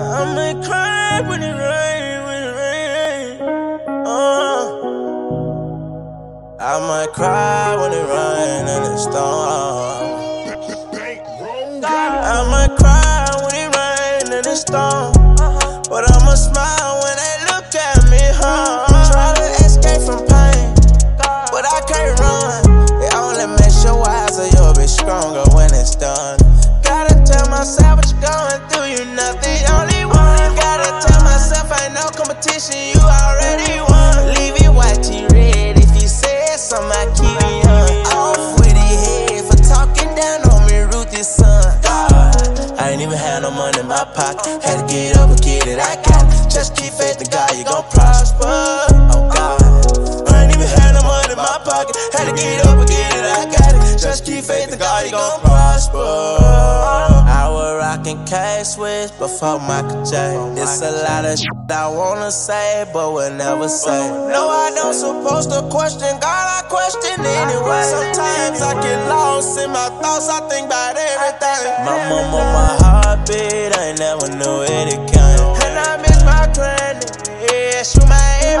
I might cry when it rain, when it rain. Uh, I might cry when it rain and it storm. I might cry when it rain and it storm. But I'ma smile when they look at me, huh? Try to escape from pain, but I can't run. It only makes you wiser, you'll be stronger when it's done. Gotta tell myself what you're going through, you are not the only no you already won. Leave it white to red if you said something, I keep it on. Off with your head for talking down on me, Ruth's son. God, I ain't even had no money in my pocket. Had to get up and get it, I got it. Just keep faith in God, you gon' prosper. Oh God. I ain't even had no money in my pocket. Had to get up and get it, I got it. Just keep faith in God, you gon' prosper. I was rockin' K Swiss before Michael J. It's a lot of shit I wanna say, but will never say. No, I don't supposed to question God, I question anyway. Sometimes I get lost in my thoughts, I think about everything. My mama, my heartbeat, I never knew it came. And I miss my granny, yeah, she my